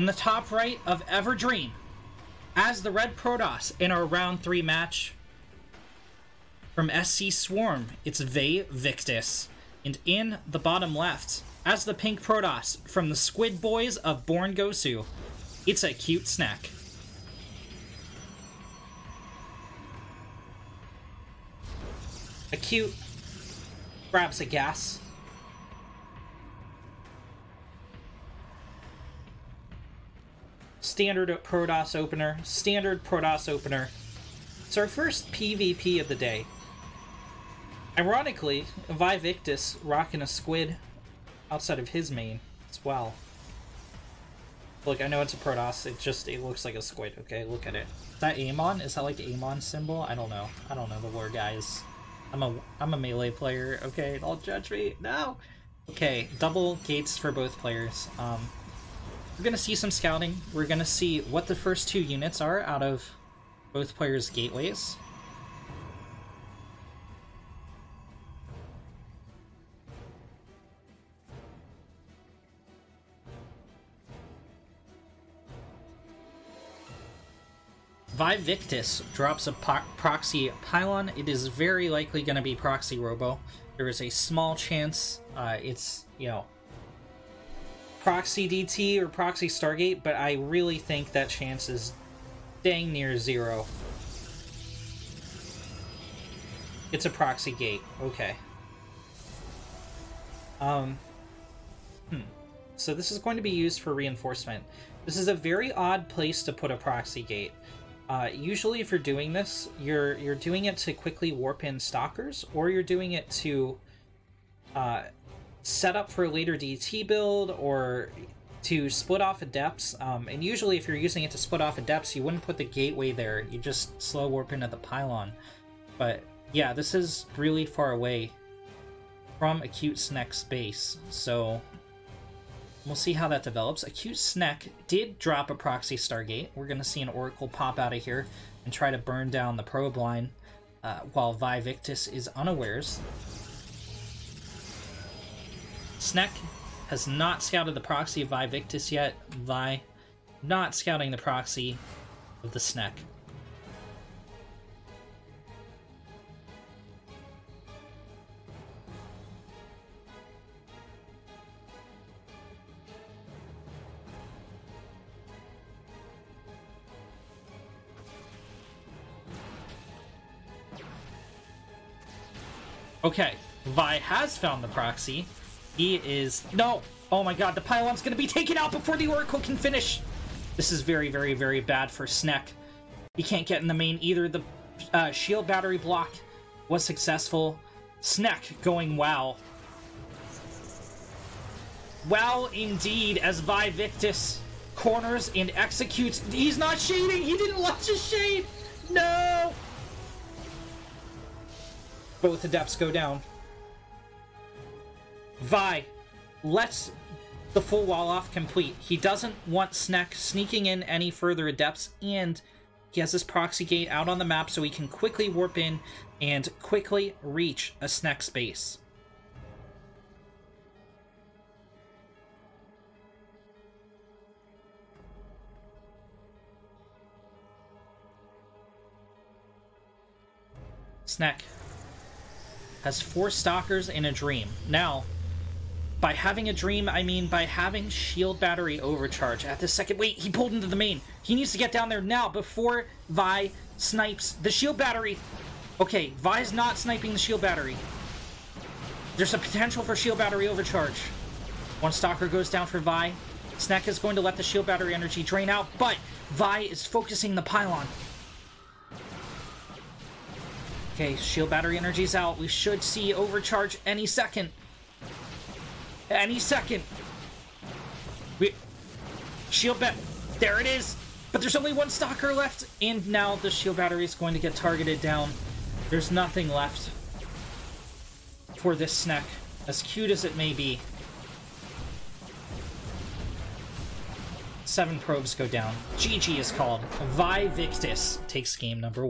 in the top right of Everdream as the Red Protoss in our round 3 match. From SC Swarm, it's VaeVictus. And in the bottom left, as the Pink Protoss from the Squid Boys of Born Gosu, it's ACuteSnek. A cute grabs a gas. Standard Protoss opener, standard Protoss opener. It's our first PvP of the day. Ironically, VaeVictus rocking a squid outside of his main as well. Look, I know it's a Protoss, it just, it looks like a squid, okay? Look at it. Is that Amon? Is that like Amon symbol? I don't know. I don't know the lore, guys. I'm a, I'm a melee player, okay? Don't judge me, no! Okay, double gates for both players. Um, we're gonna see some scouting. We're gonna see what the first two units are out of both players' gateways. VaeVictus drops a proxy pylon. It is very likely going to be proxy robo. There is a small chance uh, it's, you know, proxy DT or proxy Stargate, but I really think that chance is dang near zero. It's a proxy gate. Okay. Um, hmm. So this is going to be used for reinforcement. This is a very odd place to put a proxy gate. Uh, usually, if you're doing this, you're you're doing it to quickly warp in stalkers, or you're doing it to uh, set up for a later DT build, or to split off adepts. Um, and usually, if you're using it to split off adepts, you wouldn't put the gateway there. You just slow warp into the pylon. But yeah, this is really far away from ACuteSnek's base, so We'll see how that develops. Acute Snack did drop a proxy Stargate. We're going to see an Oracle pop out of here and try to burn down the probe line uh, while VaeVictus is unawares. Snack has not scouted the proxy of VaeVictus yet. Vi not scouting the proxy of the Snack. Okay, Vi has found the proxy. He is... No! Oh my god, the pylon's gonna be taken out before the Oracle can finish! This is very, very, very bad for Snek. He can't get in the main either. The uh, shield battery block was successful. Snek going wow. Wow indeed, as VaeVictus corners and executes. He's not shading! He didn't launch a shade! No! both adepts go down. Vi lets the full wall off complete. He doesn't want Snek sneaking in any further adepts, and he has this proxy gate out on the map so he can quickly warp in and quickly reach a Sneck space. Snack has four stalkers and a dream. Now, by having a dream, I mean by having shield battery overcharge at the second. Wait, he pulled into the main. He needs to get down there now before Vi snipes the shield battery. Okay, Vi's not sniping the shield battery. There's a potential for shield battery overcharge. One stalker goes down for Vi. Snack is going to let the shield battery energy drain out, but Vi is focusing the pylon. Okay, shield battery energy's out. We should see overcharge any second. Any second. We... Shield bat... There it is! But there's only one stalker left, and now the shield battery is going to get targeted down. There's nothing left for this snack, as cute as it may be. Seven probes go down. GG is called. VaeVictus takes game number one.